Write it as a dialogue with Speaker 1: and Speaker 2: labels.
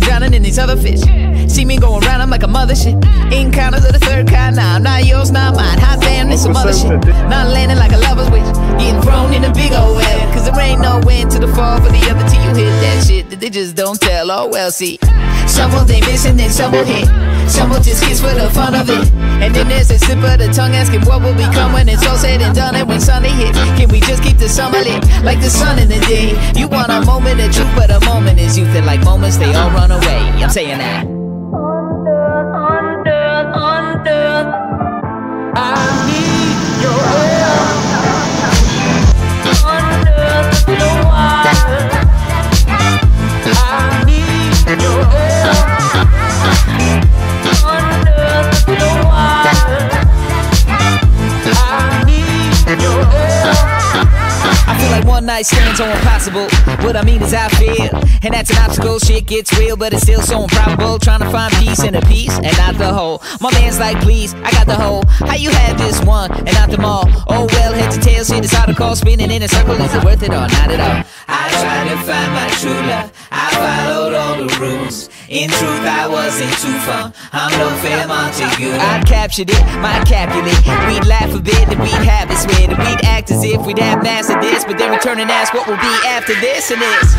Speaker 1: drowning in these other fish. See me going around, I'm like a mother shit. Encounters of the third kind, nah, I'm not yours, not mine. Hot damn, this some other shit. Not landing like a lover's wish. Getting thrown in a big old well. Cause there ain't no end to the fall for the other till you hit that shit that they just don't tell. Oh well, see. Some will they missing, then some will hit. Some will just kiss for the fun of it. And then there's a slip of the tongue asking what will become when it's all said and done. And when Sunday hit, can we just keep the summer lit like the sun in the day? You want a moment of truth, but a moment is moments they all run away. I'm saying that. Feel like one night stands are impossible. What I mean is I feel, and that's an obstacle. Shit gets real, but it's still so improbable. Trying to find peace in a piece and not the whole. My man's like, please, I got the whole. How you have this one and not them all? Oh well, head to tail, shit is out of call, spinning in a circle. Is it worth it or not at all? I tried to find my true love. I followed all the rules. In truth, I wasn't too fun. I'm no fair Montague. I captured it, my Capulet. We'd laugh a bit, then we'd have it swear that we'd act as if we'd have mastered this, but then we turn and ask what will be after this and this.